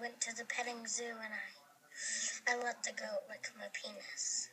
went to the petting zoo and I I let the goat lick my penis.